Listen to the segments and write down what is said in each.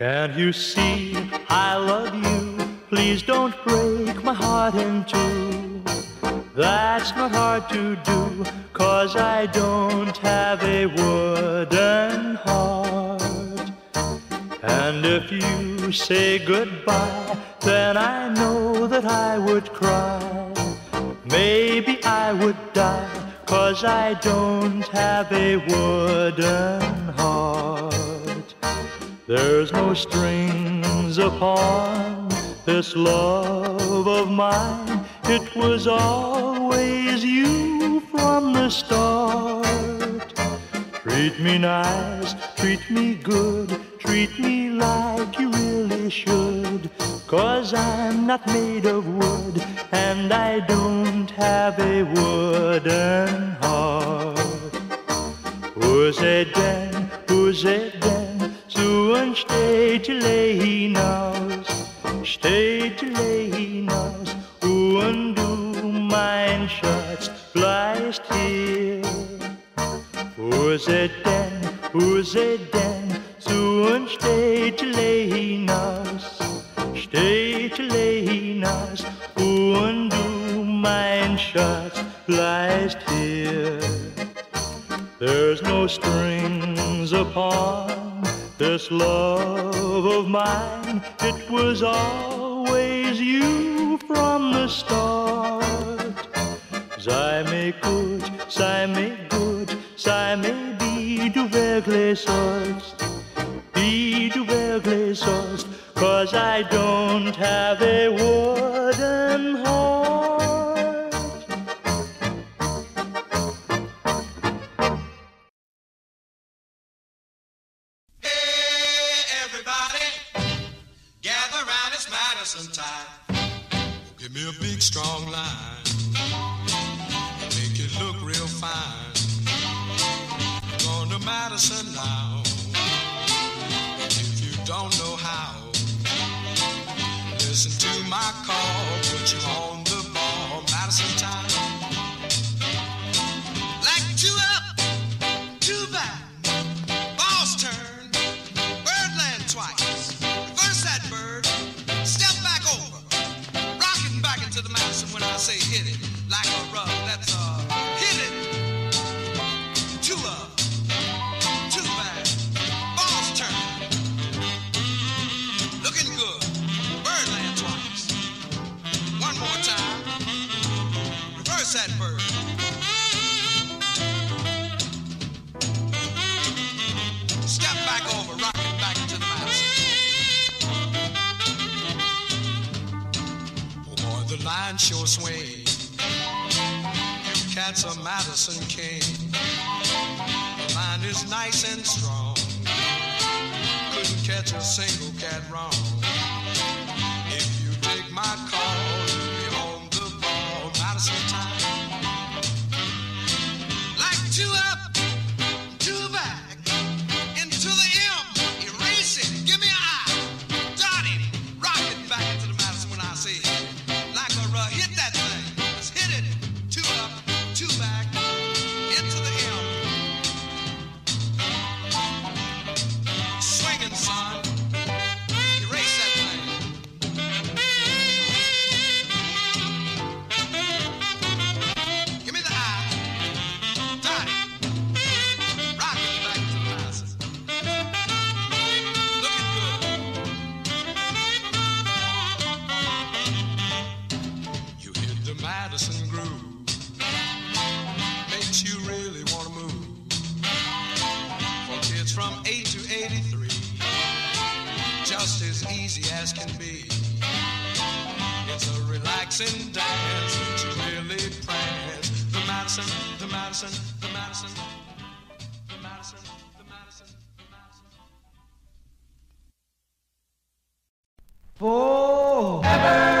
Can't you see I love you? Please don't break my heart in two. That's not hard to do, cause I don't have a wooden heart. And if you say goodbye, then I know that I would cry. Maybe I would die, cause I don't have a wooden heart. There's no strings upon this love of mine. It was always you from the start. Treat me nice, treat me good, treat me like you really should. Cause I'm not made of wood, and I don't have a wooden heart. Who's it denn, who's it und steht lay hinaus, steht lay hinaus, und du mein Schatz bleibst hier. Who's it denn, who's it denn, so und steht lay hinaus, steht lay hinaus, und du mein Schatz bleibst hier. There's no strings upon this love of mine. It was always you from the start. Sei mir gut, sei mir gut, sei mir wie du wirklich sollst. Wie du wirklich sollst, cause I don't have a wooden gather Madison time. Give me a big, strong line. Make it look real fine. Going to Madison now. If you don't know how, listen to my call. Line sure swing. Cats are Madison King. The line is nice and strong. Couldn't catch a single cat wrong. Relaxing dance you really prance. The Madison, the Madison, the Madison. The Madison, the Madison, the Madison. We'll never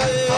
away.